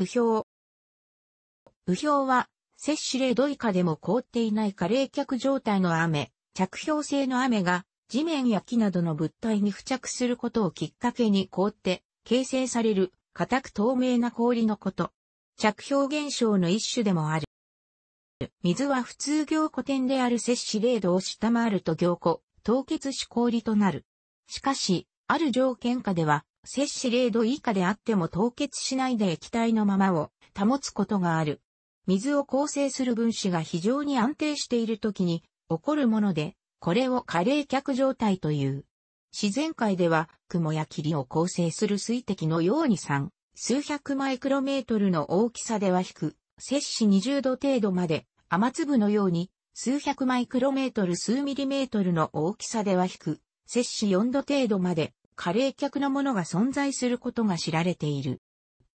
雨氷。雨氷は、摂氏0度以下でも凍っていない過冷却状態の雨、着氷性の雨が地面や木などの物体に付着することをきっかけに凍って形成される固く透明な氷のこと。着氷現象の一種でもある。水は普通凝固点である摂氏0度を下回ると凝固、凍結し氷となる。しかし、ある条件下では、摂氏0度以下であっても凍結しないで液体のままを保つことがある。水を構成する分子が非常に安定している時に起こるもので、これを過冷却状態という。自然界では雲や霧を構成する水滴のように3、数百マイクロメートルの大きさでは低く、摂氏20度程度まで雨粒のように数百マイクロメートル数ミリメートルの大きさでは低く、摂氏4度程度まで過冷却のものが存在することが知られている。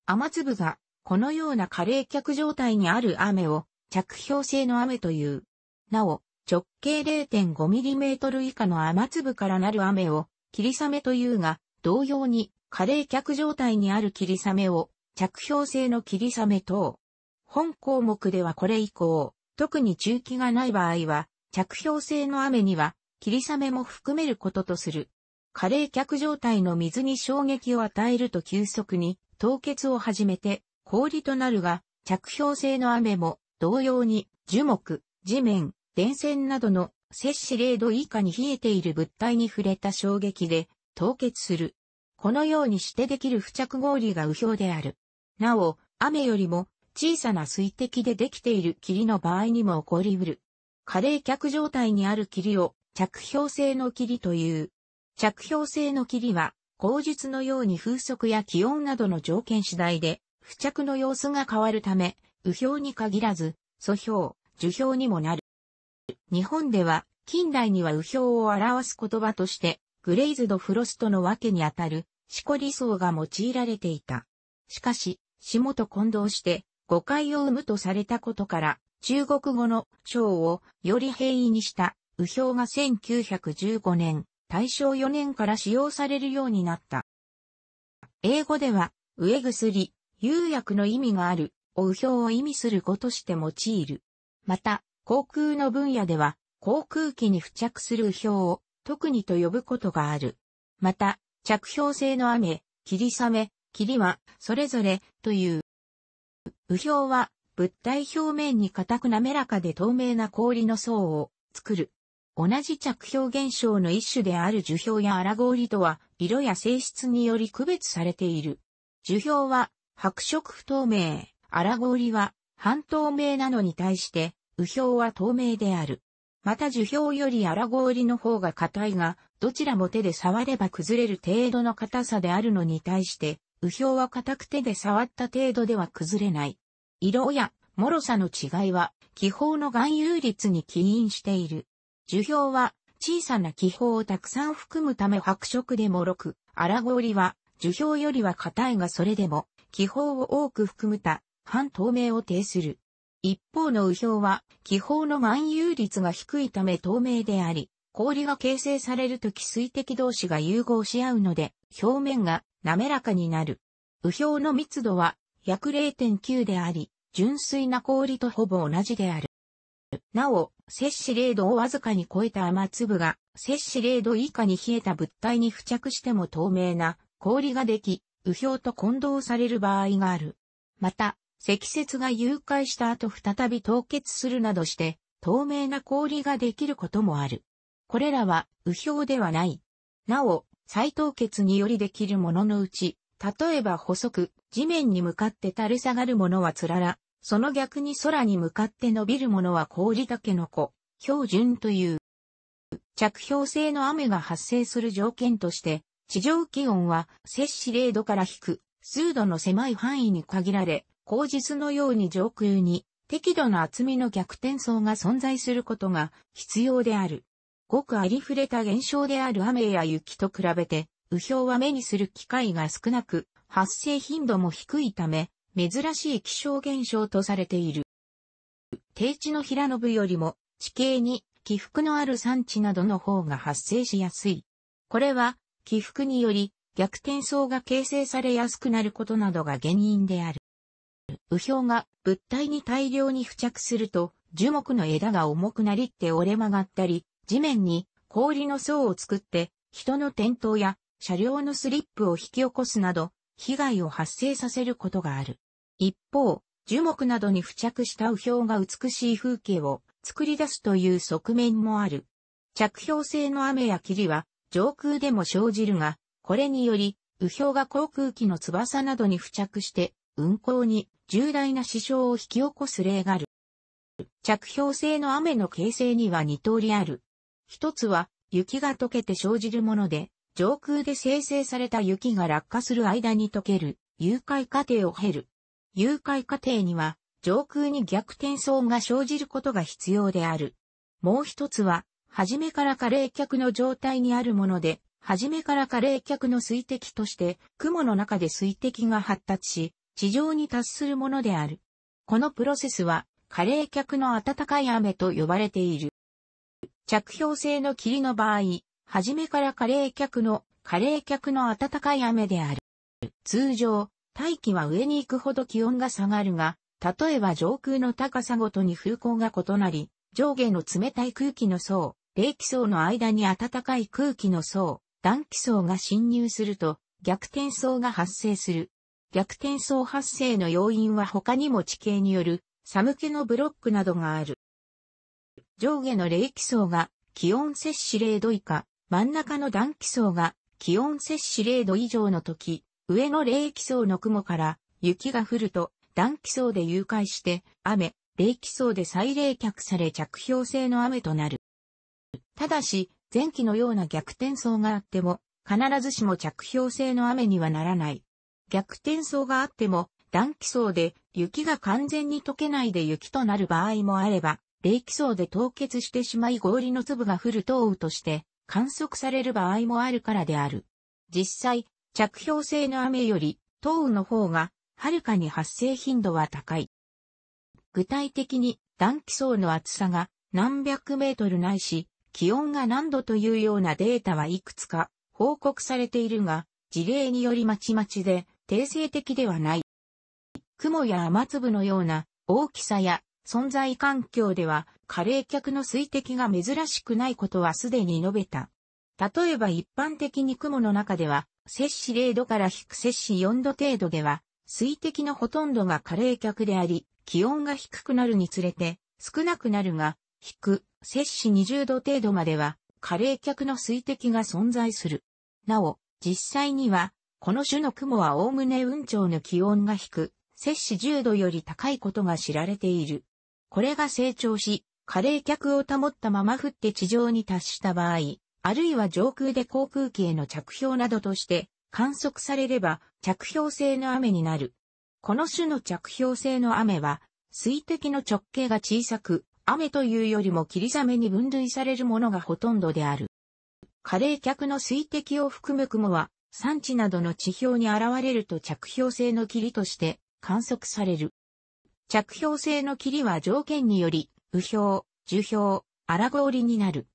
雨粒がこのような過冷却状態にある雨を着氷性の雨という。なお、直径 0.5mm 以下の雨粒からなる雨を霧雨というが、同様に過冷却状態にある霧雨を着氷性の霧雨等。本項目ではこれ以降、特に中期がない場合は、着氷性の雨には霧雨も含めることとする。過冷却状態の水に衝撃を与えると急速に凍結を始めて氷となるが、着氷性の雨も同様に樹木、地面、電線などの摂氏0度以下に冷えている物体に触れた衝撃で凍結する。このようにしてできる付着氷が雨氷である。なお、雨よりも小さな水滴でできている霧の場合にも起こりうる。過冷却状態にある霧を着氷性の霧という。着氷性の霧は、口述のように風速や気温などの条件次第で、付着の様子が変わるため、雨氷に限らず、素氷、樹氷にもなる。日本では、近代には雨氷を表す言葉として、グレイズドフロストのわけにあたる、シコリ層が用いられていた。しかし、下と混同して、誤解を生むとされたことから、中国語の章をより平易にした右表が1915年、大正4年から使用されるようになった。英語では、上薬、釉薬の意味がある、を右表を意味する語として用いる。また、航空の分野では、航空機に付着する右表を特にと呼ぶことがある。また、着氷性の雨、霧雨、霧は、それぞれ、という。右表は、物体表面に硬く滑らかで透明な氷の層を作る。同じ着氷現象の一種である樹氷や荒氷とは、色や性質により区別されている。樹氷は白色不透明、荒氷は半透明なのに対して、右氷は透明である。また樹氷より荒氷の方が硬いが、どちらも手で触れば崩れる程度の硬さであるのに対して、右氷は硬く手で触った程度では崩れない。色や脆さの違いは、気泡の含有率に起因している。樹氷は小さな気泡をたくさん含むため白色で脆く、荒氷は樹氷よりは硬いがそれでも気泡を多く含むた半透明を呈する。一方の右氷は気泡の含有率が低いため透明であり、氷が形成されるとき水滴同士が融合し合うので表面が滑らかになる。右氷の密度は約0.9であり、純粋な氷とほぼ同じである。なお、摂氏0度をわずかに超えた雨粒が、摂氏0度以下に冷えた物体に付着しても透明な氷ができ、雨氷と混同される場合がある。また、積雪が融解した後再び凍結するなどして、透明な氷ができることもある。これらは、雨氷ではない。なお、再凍結によりできるもののうち、例えば細く、地面に向かって垂れ下がるものはつらら、その逆に空に向かって伸びるものは氷だけの子、標準という。着氷性の雨が発生する条件として、地上気温は摂氏0度から低く、数度の狭い範囲に限られ、口実のように上空に適度な厚みの逆転層が存在することが必要である。ごくありふれた現象である雨や雪と比べて、雨氷は目にする機会が少なく、発生頻度も低いため、珍しい気象現象とされている。低地の平野部よりも地形に起伏のある山地などの方が発生しやすい。これは起伏により逆転層が形成されやすくなることなどが原因である。右表が物体に大量に付着すると、樹木の枝が重くなりって折れ曲がったり、地面に氷の層を作って、人の転倒や車両のスリップを引き起こすなど、被害を発生させることがある。一方、樹木などに付着した右表が美しい風景を作り出すという側面もある。着氷性の雨や霧は上空でも生じるが、これにより、右表が航空機の翼などに付着して、運航に重大な支障を引き起こす例がある。着氷性の雨の形成には二通りある。一つは、雪が溶けて生じるもので、上空で生成された雪が落下する間に溶ける、融解過程を経る。融解過程には、上空に逆転層が生じることが必要である。もう一つは、初めから過冷却の状態にあるもので、初めから過冷却の水滴として、雲の中で水滴が発達し、地上に達するものである。このプロセスは、過冷却の暖かい雨と呼ばれている。着氷性の霧の場合、初めから過冷却の過冷却の暖かい雨である。通常、大気は上に行くほど気温が下がるが、例えば上空の高さごとに風向が異なり、上下の冷たい空気の層、冷気層の間に暖かい空気の層、暖気層が侵入すると逆転層が発生する。逆転層発生の要因は他にも地形による寒気のブロックなどがある。上下の冷気層が気温摂氏0度以下、真ん中の暖気層が気温摂氏0度以上の時、上の冷気層の雲から雪が降ると暖気層で融解して雨、冷気層で再冷却され着氷性の雨となる。ただし、前期のような逆転層があっても、必ずしも着氷性の雨にはならない。逆転層があっても、暖気層で雪が完全に溶けないで雪となる場合もあれば、冷気層で凍結してしまい氷の粒が降る等雨として観測される場合もあるからである。実際、着氷性の雨より等雨の方がはるかに発生頻度は高い。具体的に暖気層の厚さが何百メートルないし、気温が何度というようなデータはいくつか報告されているが、事例によりまちまちで定性的ではない。雲や雨粒のような大きさや存在環境では、過冷却の水滴が珍しくないことはすでに述べた。例えば一般的に雲の中では、摂氏0度から低摂氏4度程度では、水滴のほとんどが過冷却であり、気温が低くなるにつれて少なくなるが、低、摂氏20度程度までは、過冷却の水滴が存在する。なお、実際には、この種の雲はおおむね雲頂の気温が低、摂氏10度より高いことが知られている。これが成長し、過冷却を保ったまま降って地上に達した場合、あるいは上空で航空機への着氷などとして観測されれば着氷性の雨になる。この種の着氷性の雨は水滴の直径が小さく、雨というよりも霧雨に分類されるものがほとんどである。過冷却の水滴を含む雲は山地などの地表に現れると着氷性の霧として観測される。着氷性の霧は条件により、右氷、樹氷、荒氷になる。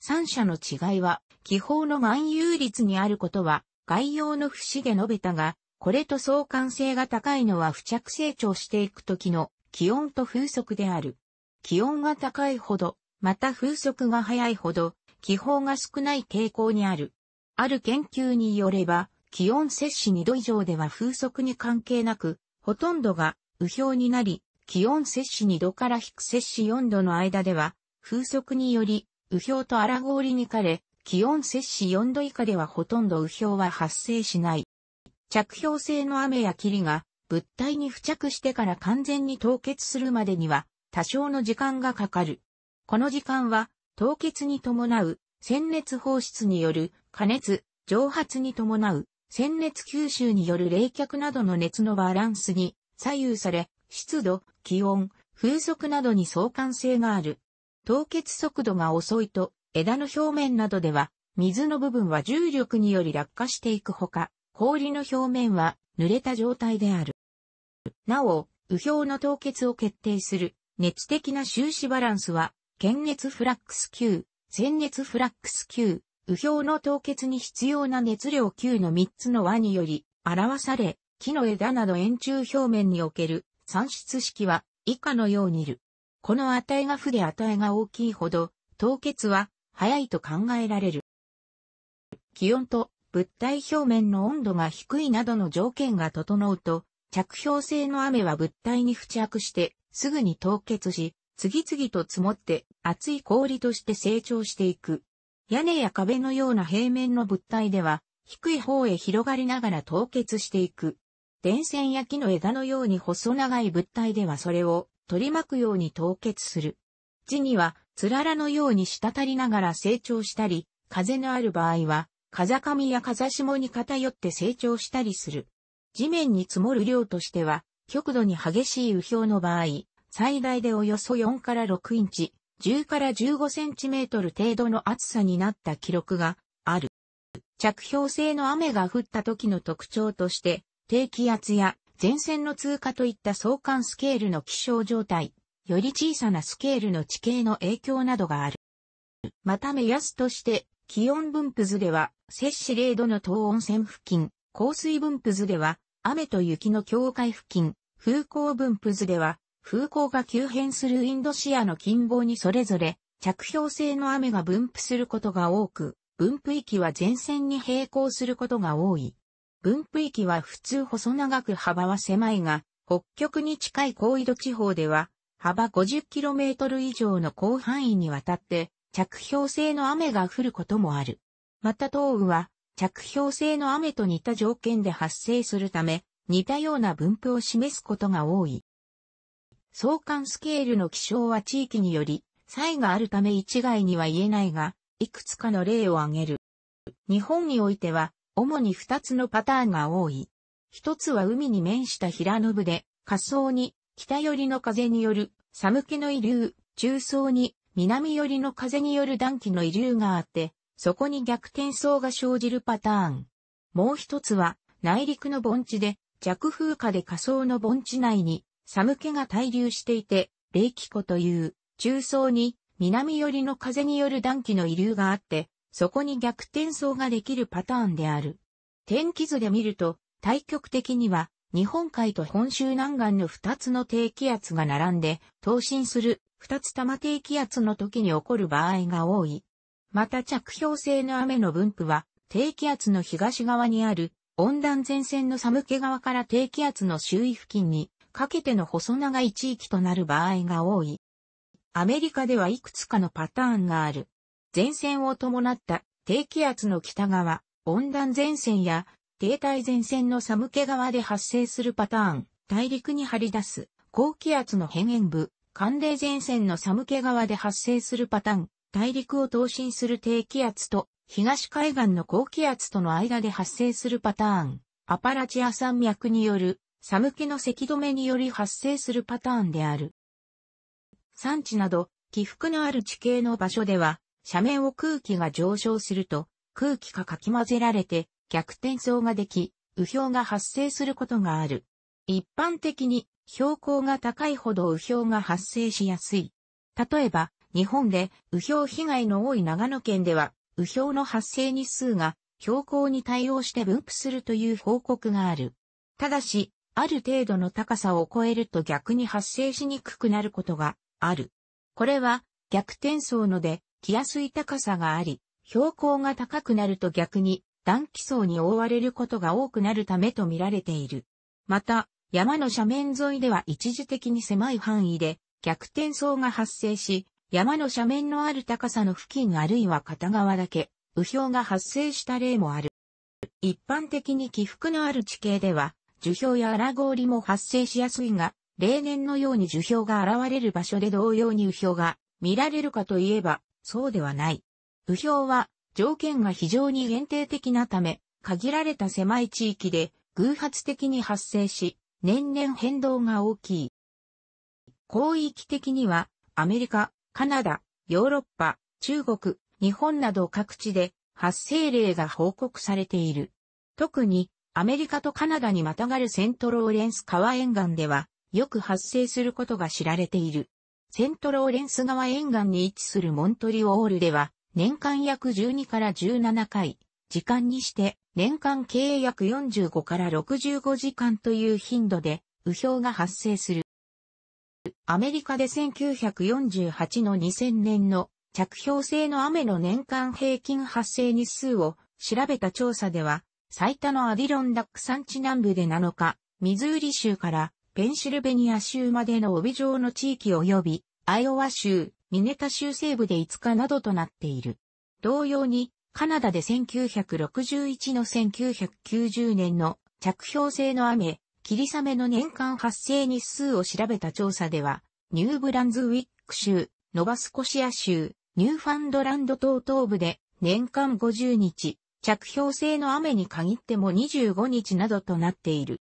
三者の違いは、気泡の万有率にあることは、概要の節で述べたが、これと相関性が高いのは付着成長していくときの気温と風速である。気温が高いほど、また風速が速いほど、気泡が少ない傾向にある。ある研究によれば、気温摂氏2度以上では風速に関係なく、ほとんどが右表になり、気温摂氏2度から低摂氏4度の間では、風速により、右表と荒氷に枯れ、気温摂氏4度以下ではほとんど右表は発生しない。着氷性の雨や霧が物体に付着してから完全に凍結するまでには多少の時間がかかる。この時間は凍結に伴う鮮熱放出による加熱、蒸発に伴う鮮熱吸収による冷却などの熱のバランスに左右され、湿度、気温、風速などに相関性がある。凍結速度が遅いと枝の表面などでは水の部分は重力により落下していくほか、氷の表面は濡れた状態である。なお、右表の凍結を決定する熱的な収支バランスは、検熱フラックス Q、鮮熱フラックス Q、右表の凍結に必要な熱量 Q の3つの和により表され、木の枝など円柱表面における算出式は以下のようにいる。この値が負で値が大きいほど、凍結は早いと考えられる。気温と物体表面の温度が低いなどの条件が整うと、着氷性の雨は物体に付着してすぐに凍結し、次々と積もって厚い氷として成長していく。屋根や壁のような平面の物体では、低い方へ広がりながら凍結していく。電線や木の枝のように細長い物体ではそれを取り巻くように凍結する。地には、つららのように滴りながら成長したり、風のある場合は、風上や風下に偏って成長したりする。地面に積もる量としては、極度に激しい雨氷の場合、最大でおよそ4から6インチ、10から15センチメートル程度の厚さになった記録がある。着氷性の雨が降った時の特徴として、低気圧や前線の通過といった相関スケールの気象状態、より小さなスケールの地形の影響などがある。また目安として、気温分布図では、摂氏0度の等温線付近、降水分布図では、雨と雪の境界付近、風向分布図では、風向が急変するインドシアの近傍にそれぞれ、着氷性の雨が分布することが多く、分布域は前線に並行することが多い。分布域は普通細長く幅は狭いが、北極に近い高緯度地方では、幅 50km 以上の広範囲にわたって、着氷性の雨が降ることもある。また東雨は、着氷性の雨と似た条件で発生するため、似たような分布を示すことが多い。相関スケールの気象は地域により、差異があるため一概には言えないが、いくつかの例を挙げる。日本においては、主に二つのパターンが多い。一つは海に面した平野部で、下層に北寄りの風による寒気の遺留、中層に南寄りの風による暖気の遺留があって、そこに逆転層が生じるパターン。もう一つは内陸の盆地で弱風下で下層の盆地内に寒気が滞留していて、冷気湖という中層に南寄りの風による暖気の遺留があって、そこに逆転層ができるパターンである。天気図で見ると、対極的には、日本海と本州南岸の二つの低気圧が並んで、等身する二つ玉低気圧の時に起こる場合が多い。また着氷性の雨の分布は、低気圧の東側にある温暖前線の寒気側から低気圧の周囲付近にかけての細長い地域となる場合が多い。アメリカではいくつかのパターンがある。前線を伴った低気圧の北側、温暖前線や停滞前線の寒気側で発生するパターン、大陸に張り出す高気圧の辺縁部、寒冷前線の寒気側で発生するパターン、大陸を等身する低気圧と東海岸の高気圧との間で発生するパターン、アパラチア山脈による寒気の咳止めにより発生するパターンである。山地など起伏のある地形の場所では斜面を空気が上昇すると、空気がかき混ぜられて逆転層ができ、雨氷が発生することがある。一般的に標高が高いほど雨氷が発生しやすい。例えば、日本で雨氷被害の多い長野県では、雨氷の発生日数が標高に対応して分布するという報告がある。ただし、ある程度の高さを超えると逆に発生しにくくなることがある。これは逆転層ので来やすい高さがあり、標高が高くなると逆に暖気層に覆われることが多くなるためと見られている。また、山の斜面沿いでは一時的に狭い範囲で逆転層が発生し、山の斜面のある高さの付近あるいは片側だけ、雨氷が発生した例もある。一般的に起伏のある地形では、樹氷や荒氷も発生しやすいが、例年のように樹氷が現れる場所で同様に雨氷が見られるかといえば、そうではない。雨氷は条件が非常に限定的なため、限られた狭い地域で偶発的に発生し、年々変動が大きい。広域的には、アメリカ、カナダ、ヨーロッパ、中国、日本など各地で発生例が報告されている。特に、アメリカとカナダにまたがるセントローレンス川沿岸では、よく発生することが知られている。セントローレンス川沿岸に位置するモントリオールでは、年間約12から17回、時間にして年間計約45から65時間という頻度で、雨氷が発生する。アメリカで1948の2000年の着氷性の雨の年間平均発生日数を調べた調査では、最多のアディロンダック山地南部で7日、ミズーリ州からペンシルベニア州までの帯状の地域及び、アイオワ州、ミネタ州西部で5日などとなっている。同様に、カナダで1961の1990年の着氷性の雨、霧雨の年間発生日数を調べた調査では、ニューブランズウィック州、ノバスコシア州、ニューファンドランド島東部で年間50日、着氷性の雨に限っても25日などとなっている。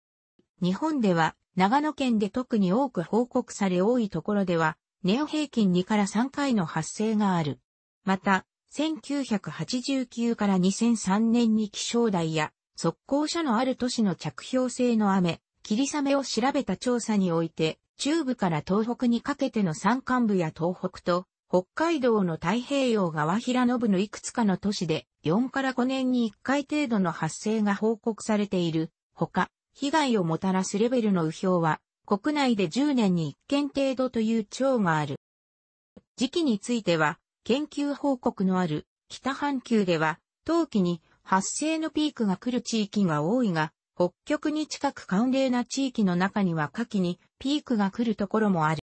日本では長野県で特に多く報告され多いところでは年平均2から3回の発生がある。また、1989から2003年に気象台や速攻車のある都市の着氷性の雨、霧雨を調べた調査において、中部から東北にかけての山間部や東北と、北海道の太平洋側平野部のいくつかの都市で4から5年に1回程度の発生が報告されているほか、被害をもたらすレベルの雨氷は国内で10年に1件程度という長がある。時期については研究報告のある北半球では冬季に発生のピークが来る地域が多いが北極に近く寒冷な地域の中には夏季にピークが来るところもある。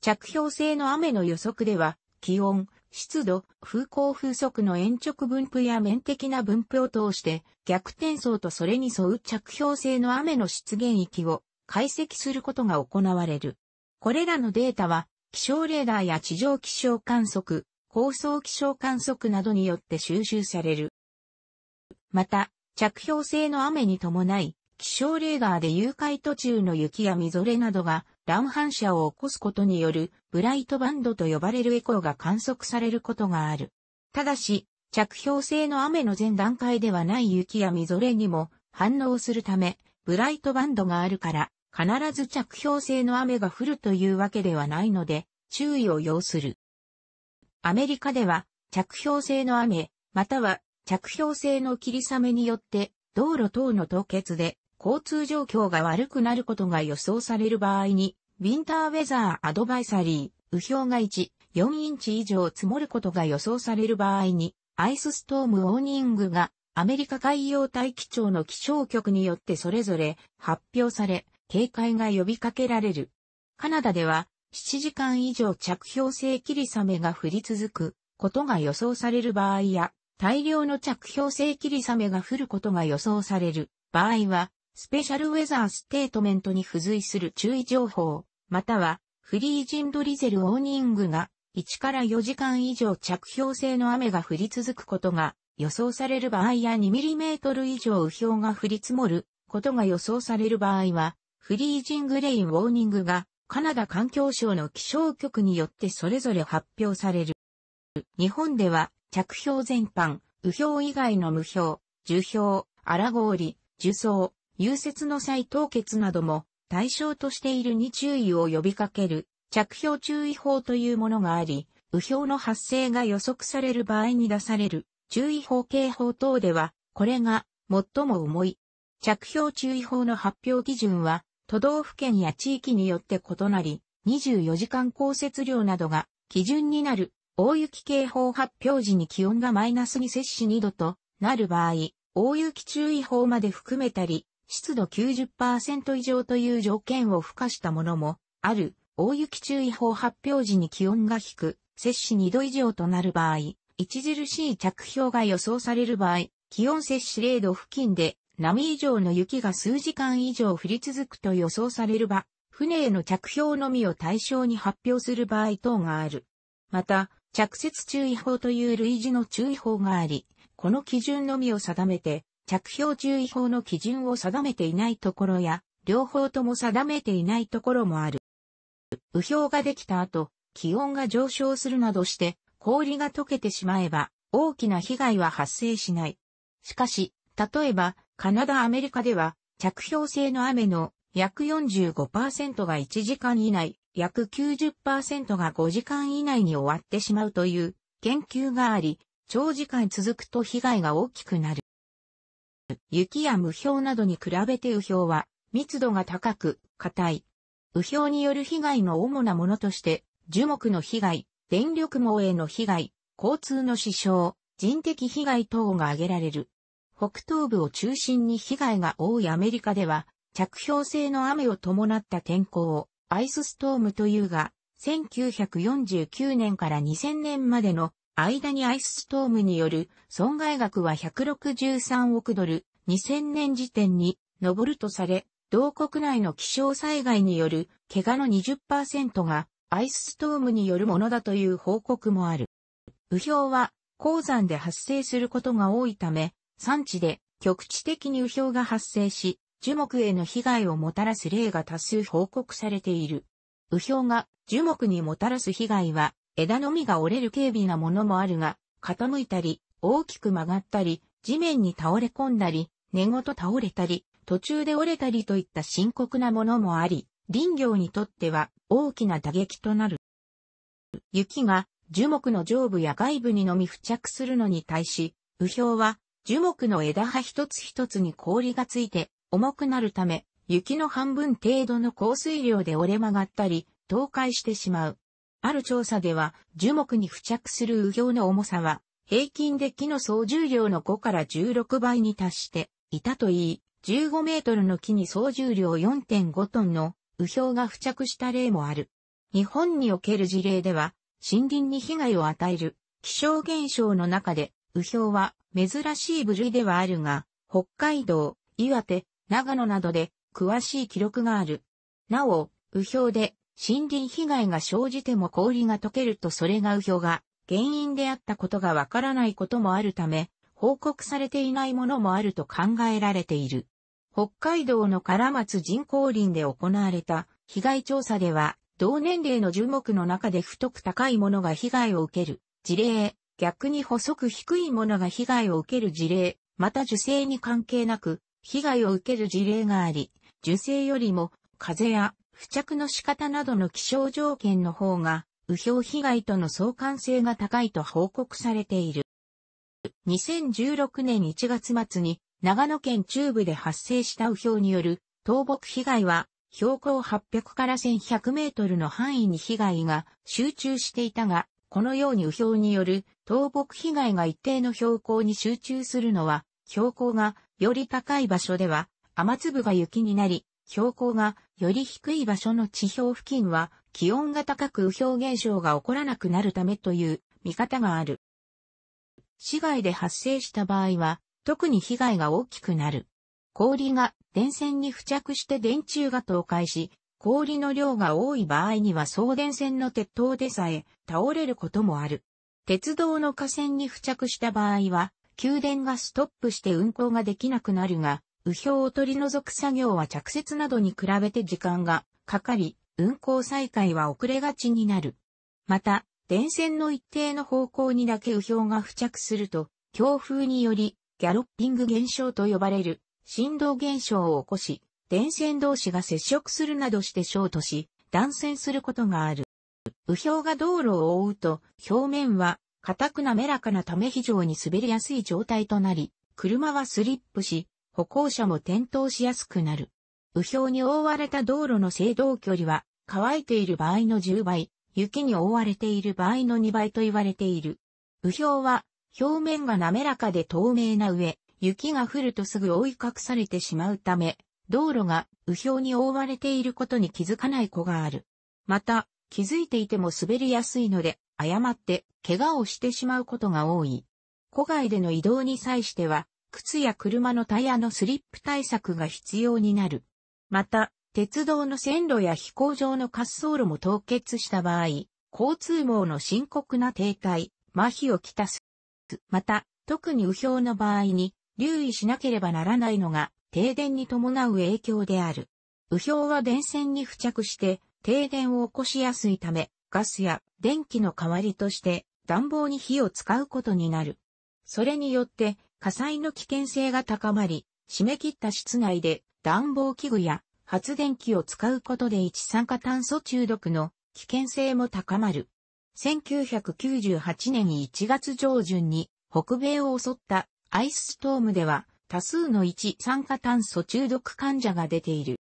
着氷性の雨の予測では、気温、湿度、風向風速の延直分布や面的な分布を通して、逆転層とそれに沿う着氷性の雨の出現域を解析することが行われる。これらのデータは、気象レーダーや地上気象観測、高層気象観測などによって収集される。また、着氷性の雨に伴い、気象レーダーで誘拐途中の雪やみぞれなどが乱反射を起こすことによるブライトバンドと呼ばれるエコーが観測されることがある。ただし、着氷性の雨の前段階ではない雪やみぞれにも反応するため、ブライトバンドがあるから、必ず着氷性の雨が降るというわけではないので、注意を要する。アメリカでは、着氷性の雨、または着氷性の霧雨によって道路等の凍結で交通状況が悪くなることが予想される場合に、ウィンターウェザーアドバイザリー、雨氷が1、4インチ以上積もることが予想される場合に、アイスストームオーニングがアメリカ海洋大気庁の気象局によってそれぞれ発表され、警戒が呼びかけられる。カナダでは7時間以上着氷性霧雨が降り続くことが予想される場合や、大量の着氷性霧雨が降ることが予想される場合は、スペシャルウェザーステートメントに付随する注意情報、またはフリージンドリゼルオーニングが1から4時間以上着氷性の雨が降り続くことが予想される場合や 2mm 以上雨氷が降り積もることが予想される場合は、フリージングレインウォーニングがカナダ環境省の気象局によってそれぞれ発表される。日本では着氷全般、雨氷以外の無氷、樹氷、荒氷、樹層、融雪の際凍結なども対象としているに注意を呼びかける着氷注意報というものがあり、雨氷の発生が予測される場合に出される注意報警報等では、これが最も重い。着氷注意報の発表基準は、都道府県や地域によって異なり、24時間降雪量などが基準になる大雪警報発表時に気温がマイナスに接し2度となる場合、大雪注意報まで含めたり、湿度90%以上という条件を付加したものもある。大雪注意報発表時に気温が低く、接し2度以上となる場合、著しい着氷が予想される場合、気温接し0度付近で波以上の雪が数時間以上降り続くと予想される場、船への着氷のみを対象に発表する場合等がある。また、着雪注意報という類似の注意報があり、この基準のみを定めて、着氷注意報の基準を定めていないところや、両方とも定めていないところもある。雨氷ができた後、気温が上昇するなどして、氷が溶けてしまえば、大きな被害は発生しない。しかし、例えば、カナダ、アメリカでは、着氷性の雨の約45%が1時間以内、約90%が5時間以内に終わってしまうという研究があり、長時間続くと被害が大きくなる。雪や無氷などに比べて雨氷は密度が高く、硬い。雨氷による被害の主なものとして、樹木の被害、電力網への被害、交通の支障、人的被害等が挙げられる。北東部を中心に被害が多いアメリカでは、着氷性の雨を伴った天候をアイスストームというが、1949年から2000年までの間にアイスストームによる損害額は163億ドル、2000年時点に上るとされ、同国内の気象災害による怪我の20%がアイスストームによるものだという報告もある。雨氷は鉱山で発生することが多いため、産地で局地的に雨氷が発生し、樹木への被害をもたらす例が多数報告されている。雨氷が樹木にもたらす被害は、枝の実が折れる軽微なものもあるが、傾いたり、大きく曲がったり、地面に倒れ込んだり、根ごと倒れたり、途中で折れたりといった深刻なものもあり、林業にとっては大きな打撃となる。雪が樹木の上部や外部にのみ付着するのに対し、雨氷は樹木の枝葉一つ一つに氷がついて重くなるため、雪の半分程度の降水量で折れ曲がったり、倒壊してしまう。ある調査では、樹木に付着する雨氷の重さは、平均で木の総重量の5から16倍に達していたといい、15メートルの木に総重量4.5トンの雨氷が付着した例もある。日本における事例では、森林に被害を与える気象現象の中で、雨氷は珍しい部類ではあるが、北海道、岩手、長野などで詳しい記録がある。なお、雨氷で森林被害が生じても氷が溶けるとそれが雨氷が原因であったことがわからないこともあるため、報告されていないものもあると考えられている。北海道の唐松人工林で行われた被害調査では、同年齢の樹木の中で太く高いものが被害を受ける事例、逆に細く低いものが被害を受ける事例、また受精に関係なく被害を受ける事例があり、受精よりも風や付着の仕方などの気象条件の方が、雨氷被害との相関性が高いと報告されている。2016年1月末に長野県中部で発生した雨氷による倒木被害は標高800から1100メートルの範囲に被害が集中していたが、このように雨氷による倒木被害が一定の標高に集中するのは、標高がより高い場所では雨粒が雪になり、標高がより低い場所の地表付近は気温が高く雨氷現象が起こらなくなるためという見方がある。市街で発生した場合は特に被害が大きくなる。氷が電線に付着して電柱が倒壊し、氷の量が多い場合には送電線の鉄塔でさえ倒れることもある。鉄道の架線に付着した場合は、給電がストップして運行ができなくなるが、雨氷を取り除く作業は着雪などに比べて時間がかかり、運行再開は遅れがちになる。また、電線の一定の方向にだけ雨氷が付着すると、強風によりギャロッピング現象と呼ばれる振動現象を起こし、電線同士が接触するなどしてショートし、断線することがある。雨氷が道路を覆うと、表面は硬く滑らかなため非常に滑りやすい状態となり、車はスリップし、歩行者も転倒しやすくなる。雨氷に覆われた道路の制動距離は、乾いている場合の10倍、雪に覆われている場合の2倍と言われている。雨氷は、表面が滑らかで透明な上、雪が降るとすぐ覆い隠されてしまうため、道路が雨氷に覆われていることに気づかない子がある。また、気づいていても滑りやすいので、誤って怪我をしてしまうことが多い。戸外での移動に際しては、靴や車のタイヤのスリップ対策が必要になる。また、鉄道の線路や飛行場の滑走路も凍結した場合、交通網の深刻な停滞、麻痺をきたす。また、特に雨氷の場合に留意しなければならないのが停電に伴う影響である。雨氷は電線に付着して停電を起こしやすいため、ガスや電気の代わりとして暖房に火を使うことになる。それによって火災の危険性が高まり、締め切った室内で暖房器具や発電機を使うことで一酸化炭素中毒の危険性も高まる。1998年1月上旬に北米を襲ったアイスストームでは多数の一酸化炭素中毒患者が出ている。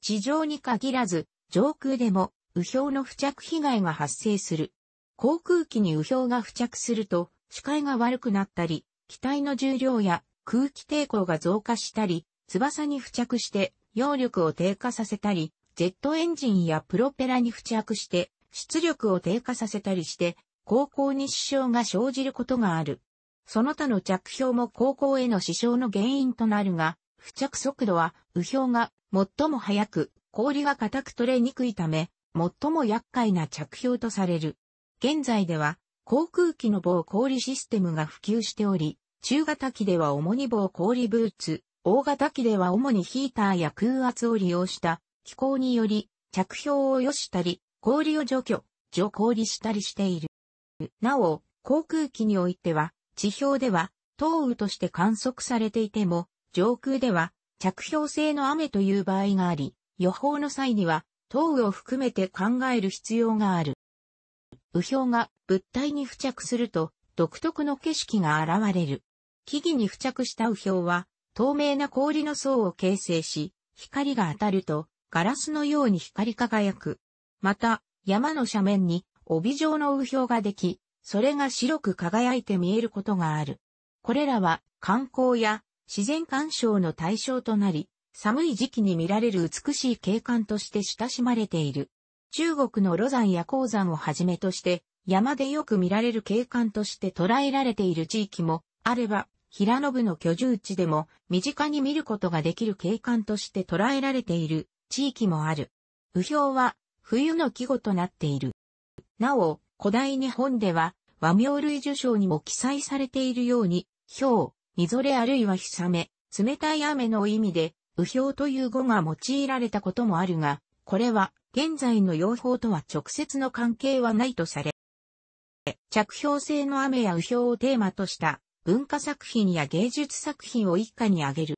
地上に限らず、上空でも、雨氷の付着被害が発生する。航空機に雨氷が付着すると、視界が悪くなったり、機体の重量や空気抵抗が増加したり、翼に付着して揚力を低下させたり、ジェットエンジンやプロペラに付着して出力を低下させたりして、航行に支障が生じることがある。その他の着氷も航行への支障の原因となるが、付着速度は、雨氷が最も速く、氷が硬く取れにくいため、最も厄介な着氷とされる。現在では、航空機の棒氷システムが普及しており、中型機では主に棒氷ブーツ、大型機では主にヒーターや空圧を利用した気候により着氷を良したり、氷を除去、除氷したりしている。なお、航空機においては、地表では、凍雨として観測されていても、上空では、着氷性の雨という場合があり、予報の際には、凍雨を含めて考える必要がある。雨氷が物体に付着すると、独特の景色が現れる。木々に付着した雨氷は、透明な氷の層を形成し、光が当たると、ガラスのように光り輝く。また、山の斜面に帯状の雨氷ができ、それが白く輝いて見えることがある。これらは観光や自然鑑賞の対象となり、寒い時期に見られる美しい景観として親しまれている。中国の露山や鉱山をはじめとして、山でよく見られる景観として捉えられている地域もあれば、平野部の居住地でも身近に見ることができる景観として捉えられている地域もある。雨氷は冬の季語となっている。なお、古代日本では和名類受賞にも記載されているように、氷、みぞれあるいは日雨、冷たい雨の意味で、雨氷という語が用いられたこともあるが、これは現在の用法とは直接の関係はないとされ、着氷性の雨や雨氷をテーマとした文化作品や芸術作品を一家に挙げる。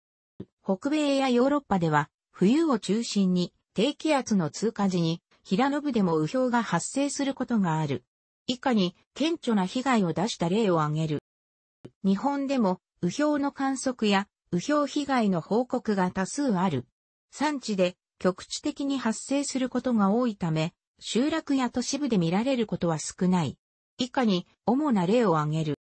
北米やヨーロッパでは冬を中心に低気圧の通過時に平野部でも雨氷が発生することがある。以下に顕著な被害を出した例を挙げる。日本でも、雨氷の観測や雨氷被害の報告が多数ある。産地で局地的に発生することが多いため、集落や都市部で見られることは少ない。以下に主な例を挙げる。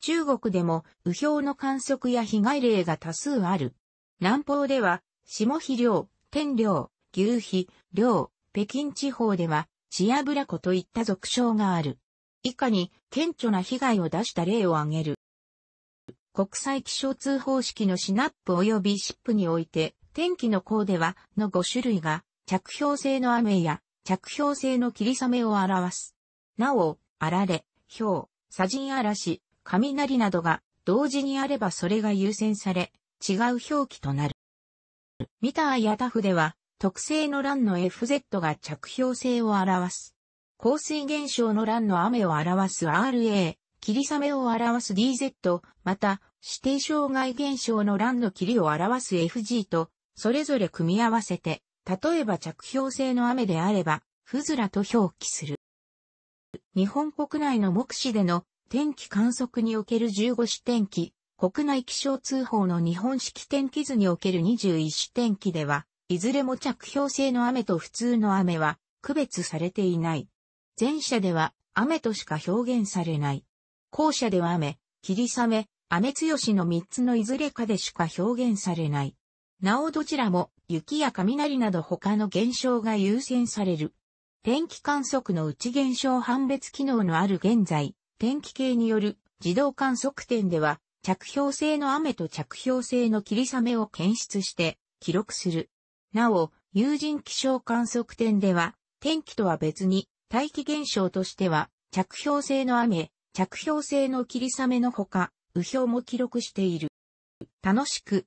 中国でも雨氷の観測や被害例が多数ある。南方では、下肥量、天量、牛肥、量、北京地方では、チアブラコといった俗称がある。以下に顕著な被害を出した例を挙げる。国際気象通報式のシナップ及びシップにおいて、天気のコーデは、の5種類が、着氷性の雨や、着氷性の霧雨を表す。なお、あられ、氷、砂塵嵐、雷などが、同時にあればそれが優先され、違う表記となる。ミターやタフでは、特性の欄の FZ が着氷性を表す。降水現象の欄の雨を表す RA、霧雨を表す DZ、また、指定障害現象の欄の霧を表す FG と、それぞれ組み合わせて、例えば着氷性の雨であれば、ふずらと表記する。日本国内の目視での天気観測における15種天気、国内気象通報の日本式天気図における21種天気では、いずれも着氷性の雨と普通の雨は区別されていない。前者では雨としか表現されない。後者では雨、霧雨、雨強しの3つのいずれかでしか表現されない。なおどちらも雪や雷など他の現象が優先される。天気観測の内現象判別機能のある現在、天気計による自動観測点では着氷性の雨と着氷性の霧雨を検出して記録する。なお、有人気象観測点では、天気とは別に、大気現象としては、着氷性の雨、着氷性の霧雨のほか、雨氷も記録している。楽しく